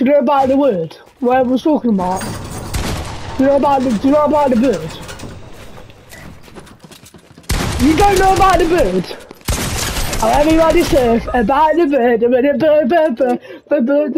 Do you know about the word? What I was talking about? Do you know about the, do you know about the bird? You don't know about the bird? How everybody says about the bird, the bird, bird, bird, bird, bird, the bird.